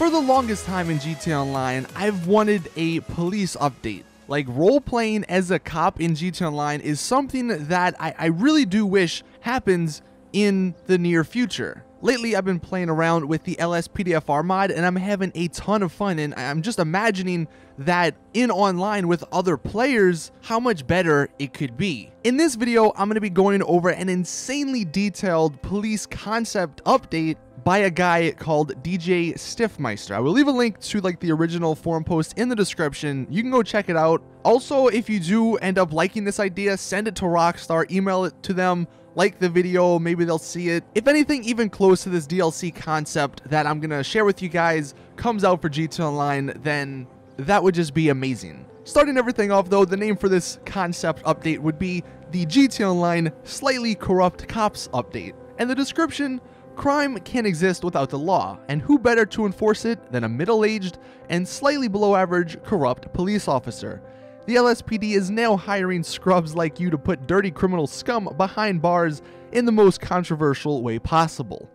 For the longest time in GTA Online, I've wanted a police update. Like, role playing as a cop in GTA Online is something that I, I really do wish happens in the near future. Lately, I've been playing around with the LSPDFR mod and I'm having a ton of fun. And I'm just imagining that in online with other players, how much better it could be. In this video, I'm going to be going over an insanely detailed police concept update by a guy called DJ Stiffmeister. I will leave a link to like the original forum post in the description. You can go check it out. Also, if you do end up liking this idea, send it to Rockstar, email it to them like the video, maybe they'll see it. If anything even close to this DLC concept that I'm going to share with you guys comes out for GTA Online, then that would just be amazing. Starting everything off though, the name for this concept update would be the GTA Online Slightly Corrupt Cops Update. And the description, crime can't exist without the law, and who better to enforce it than a middle-aged and slightly below average corrupt police officer. The LSPD is now hiring scrubs like you to put dirty criminal scum behind bars in the most controversial way possible.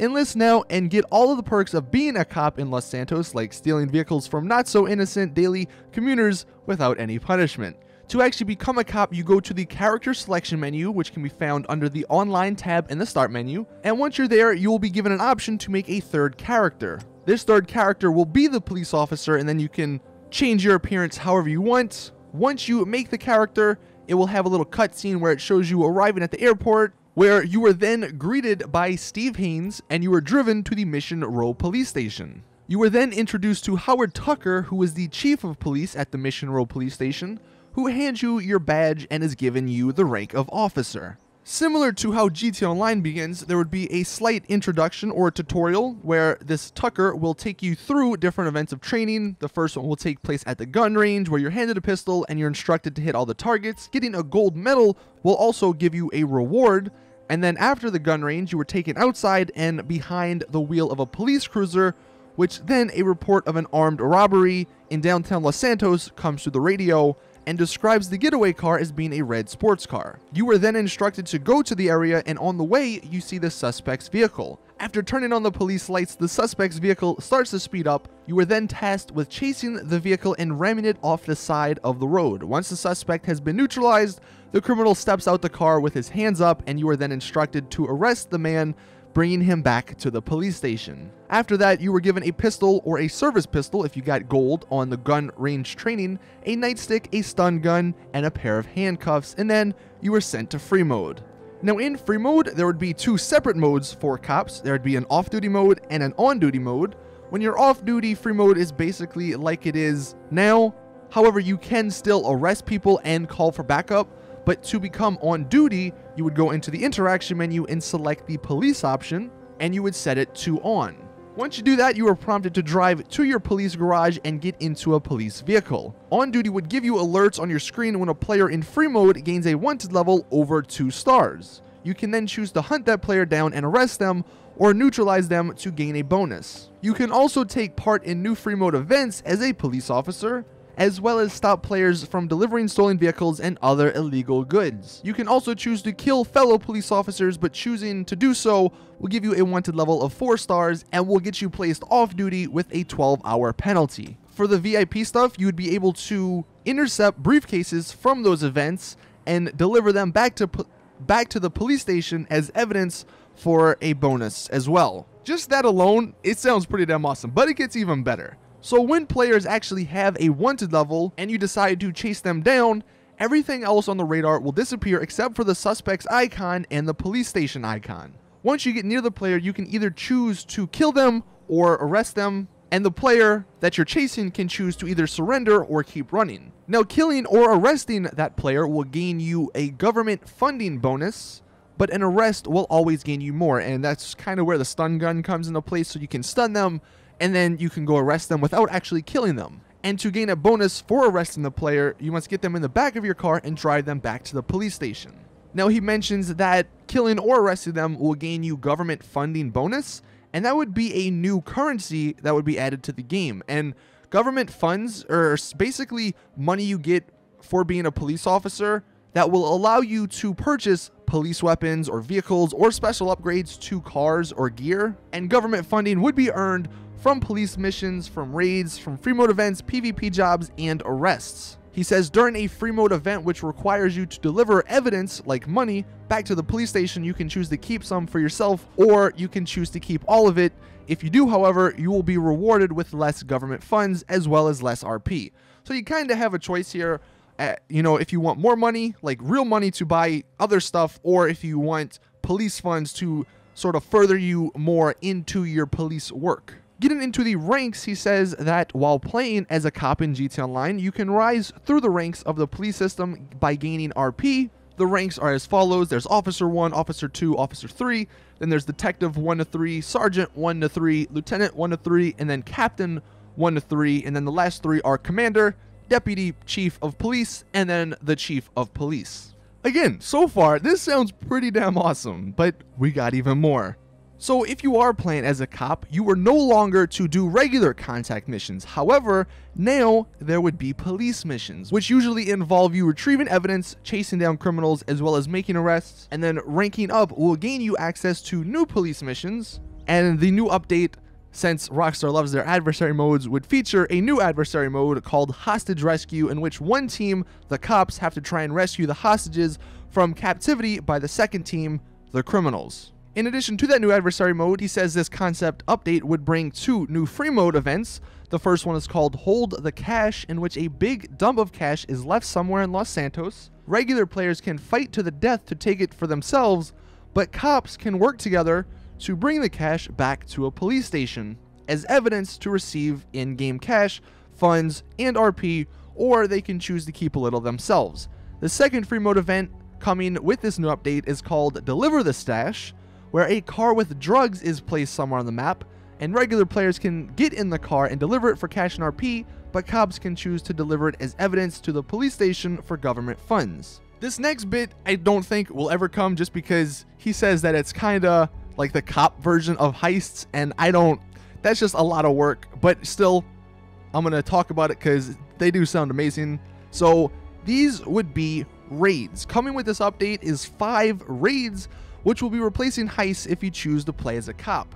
Enlist now and get all of the perks of being a cop in Los Santos, like stealing vehicles from not so innocent daily commuters without any punishment. To actually become a cop, you go to the character selection menu, which can be found under the online tab in the start menu. And once you're there, you will be given an option to make a third character. This third character will be the police officer, and then you can change your appearance however you want, once you make the character, it will have a little cutscene where it shows you arriving at the airport, where you were then greeted by Steve Haines and you were driven to the Mission Row police station. You were then introduced to Howard Tucker, who was the chief of police at the Mission Row police station, who hands you your badge and is given you the rank of officer. Similar to how GTA Online begins, there would be a slight introduction or tutorial where this Tucker will take you through different events of training. The first one will take place at the gun range where you're handed a pistol and you're instructed to hit all the targets. Getting a gold medal will also give you a reward. And then after the gun range, you were taken outside and behind the wheel of a police cruiser, which then a report of an armed robbery in downtown Los Santos comes through the radio and describes the getaway car as being a red sports car. You were then instructed to go to the area and on the way you see the suspect's vehicle. After turning on the police lights, the suspect's vehicle starts to speed up. You were then tasked with chasing the vehicle and ramming it off the side of the road. Once the suspect has been neutralized, the criminal steps out the car with his hands up and you are then instructed to arrest the man bringing him back to the police station. After that, you were given a pistol or a service pistol if you got gold on the gun range training, a nightstick, a stun gun, and a pair of handcuffs, and then you were sent to free mode. Now in free mode, there would be two separate modes for cops. There would be an off-duty mode and an on-duty mode. When you're off-duty, free mode is basically like it is now. However, you can still arrest people and call for backup, but to become on duty, you would go into the interaction menu and select the police option, and you would set it to on. Once you do that, you are prompted to drive to your police garage and get into a police vehicle. On duty would give you alerts on your screen when a player in free mode gains a wanted level over 2 stars. You can then choose to hunt that player down and arrest them, or neutralize them to gain a bonus. You can also take part in new free mode events as a police officer, as well as stop players from delivering stolen vehicles and other illegal goods. You can also choose to kill fellow police officers, but choosing to do so will give you a wanted level of 4 stars and will get you placed off duty with a 12 hour penalty. For the VIP stuff, you would be able to intercept briefcases from those events and deliver them back to back to the police station as evidence for a bonus as well. Just that alone, it sounds pretty damn awesome, but it gets even better. So when players actually have a wanted level and you decide to chase them down, everything else on the radar will disappear except for the suspect's icon and the police station icon. Once you get near the player, you can either choose to kill them or arrest them, and the player that you're chasing can choose to either surrender or keep running. Now, killing or arresting that player will gain you a government funding bonus, but an arrest will always gain you more, and that's kind of where the stun gun comes into place, so you can stun them, and then you can go arrest them without actually killing them. And to gain a bonus for arresting the player, you must get them in the back of your car and drive them back to the police station. Now he mentions that killing or arresting them will gain you government funding bonus, and that would be a new currency that would be added to the game. And government funds are basically money you get for being a police officer that will allow you to purchase police weapons or vehicles or special upgrades to cars or gear. And government funding would be earned from police missions, from raids, from free mode events, PvP jobs, and arrests. He says during a free mode event which requires you to deliver evidence like money back to the police station, you can choose to keep some for yourself or you can choose to keep all of it. If you do, however, you will be rewarded with less government funds as well as less RP. So you kind of have a choice here. Uh, you know, if you want more money, like real money to buy other stuff, or if you want police funds to sort of further you more into your police work. Getting into the ranks, he says that while playing as a cop in GTA Online, you can rise through the ranks of the police system by gaining RP. The ranks are as follows there's Officer 1, Officer 2, Officer 3, then there's Detective 1 to 3, Sergeant 1 to 3, Lieutenant 1 to 3, and then Captain 1 to 3, and then the last three are Commander, Deputy Chief of Police, and then the Chief of Police. Again, so far, this sounds pretty damn awesome, but we got even more. So if you are playing as a cop, you are no longer to do regular contact missions. However, now there would be police missions, which usually involve you retrieving evidence, chasing down criminals, as well as making arrests, and then ranking up will gain you access to new police missions. And the new update, since Rockstar loves their adversary modes, would feature a new adversary mode called Hostage Rescue, in which one team, the cops, have to try and rescue the hostages from captivity by the second team, the criminals. In addition to that new adversary mode, he says this concept update would bring two new free mode events. The first one is called Hold the Cash, in which a big dump of cash is left somewhere in Los Santos. Regular players can fight to the death to take it for themselves, but cops can work together to bring the cash back to a police station as evidence to receive in game cash, funds, and RP, or they can choose to keep a little themselves. The second free mode event coming with this new update is called Deliver the Stash where a car with drugs is placed somewhere on the map, and regular players can get in the car and deliver it for cash and RP, but cops can choose to deliver it as evidence to the police station for government funds. This next bit I don't think will ever come just because he says that it's kinda like the cop version of heists, and I don't, that's just a lot of work, but still, I'm gonna talk about it because they do sound amazing. So these would be raids. Coming with this update is five raids which will be replacing heists if you choose to play as a cop.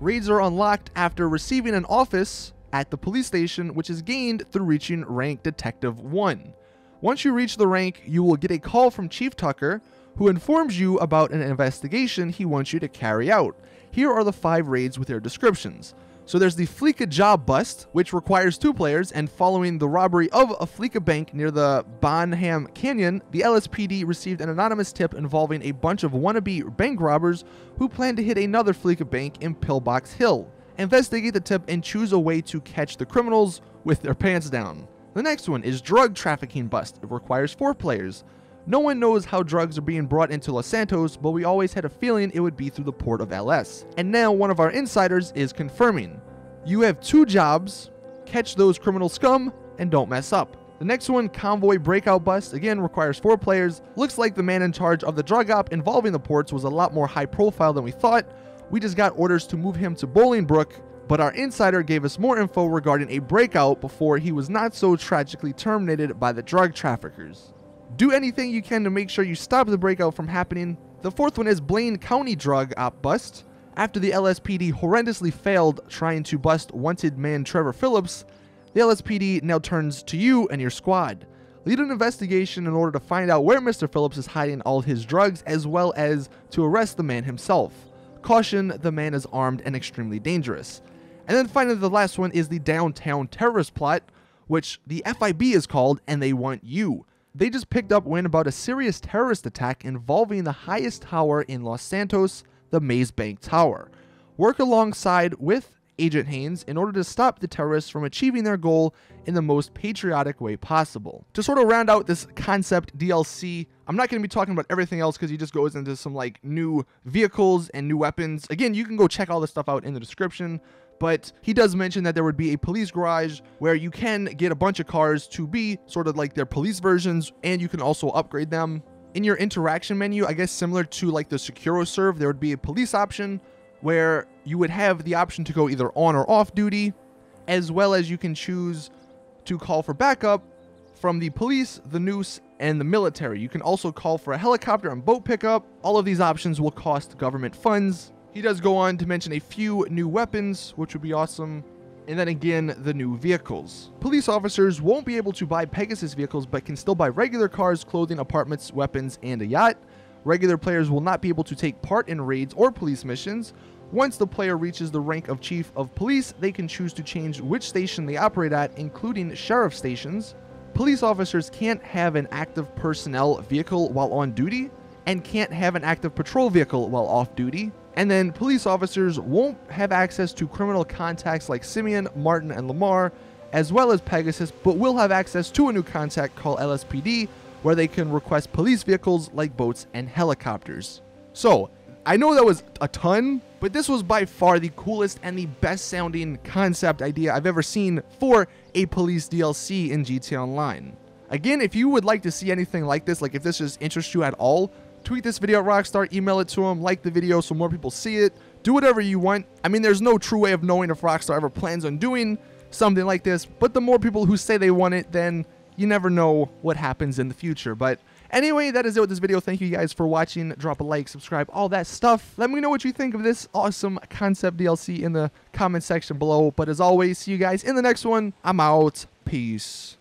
Raids are unlocked after receiving an office at the police station, which is gained through reaching rank Detective 1. Once you reach the rank, you will get a call from Chief Tucker, who informs you about an investigation he wants you to carry out. Here are the five raids with their descriptions. So there's the Fleeca job bust, which requires two players, and following the robbery of a Fleeca bank near the Banham Canyon, the LSPD received an anonymous tip involving a bunch of wannabe bank robbers who plan to hit another Fleeca bank in Pillbox Hill. Investigate the tip and choose a way to catch the criminals with their pants down. The next one is drug trafficking bust. It requires four players. No one knows how drugs are being brought into Los Santos, but we always had a feeling it would be through the port of LS. And now one of our insiders is confirming. You have two jobs, catch those criminal scum, and don't mess up. The next one, Convoy Breakout Bust, again requires four players. Looks like the man in charge of the drug op involving the ports was a lot more high profile than we thought. We just got orders to move him to Bolingbroke, but our insider gave us more info regarding a breakout before he was not so tragically terminated by the drug traffickers. Do anything you can to make sure you stop the breakout from happening. The fourth one is Blaine County drug op bust. After the LSPD horrendously failed trying to bust wanted man Trevor Phillips, the LSPD now turns to you and your squad. Lead an investigation in order to find out where Mr. Phillips is hiding all his drugs as well as to arrest the man himself. Caution, the man is armed and extremely dangerous. And then finally the last one is the downtown terrorist plot, which the FIB is called and they want you. They just picked up wind about a serious terrorist attack involving the highest tower in Los Santos, the Maze Bank Tower. Work alongside with Agent Haines in order to stop the terrorists from achieving their goal in the most patriotic way possible. To sort of round out this concept DLC, I'm not going to be talking about everything else because he just goes into some like new vehicles and new weapons. Again, you can go check all this stuff out in the description but he does mention that there would be a police garage where you can get a bunch of cars to be sort of like their police versions and you can also upgrade them. In your interaction menu, I guess similar to like the SecuroServ, there would be a police option where you would have the option to go either on or off duty, as well as you can choose to call for backup from the police, the NOOSE, and the military. You can also call for a helicopter and boat pickup. All of these options will cost government funds, he does go on to mention a few new weapons, which would be awesome. And then again, the new vehicles. Police officers won't be able to buy Pegasus vehicles, but can still buy regular cars, clothing, apartments, weapons, and a yacht. Regular players will not be able to take part in raids or police missions. Once the player reaches the rank of Chief of Police, they can choose to change which station they operate at, including sheriff stations. Police officers can't have an active personnel vehicle while on duty, and can't have an active patrol vehicle while off duty. And then police officers won't have access to criminal contacts like Simeon, Martin, and Lamar, as well as Pegasus, but will have access to a new contact called LSPD, where they can request police vehicles like boats and helicopters. So, I know that was a ton, but this was by far the coolest and the best sounding concept idea I've ever seen for a police DLC in GTA Online. Again, if you would like to see anything like this, like if this just interests you at all, tweet this video at Rockstar, email it to them, like the video so more people see it, do whatever you want. I mean, there's no true way of knowing if Rockstar ever plans on doing something like this, but the more people who say they want it, then you never know what happens in the future. But anyway, that is it with this video. Thank you guys for watching. Drop a like, subscribe, all that stuff. Let me know what you think of this awesome concept DLC in the comment section below. But as always, see you guys in the next one. I'm out. Peace.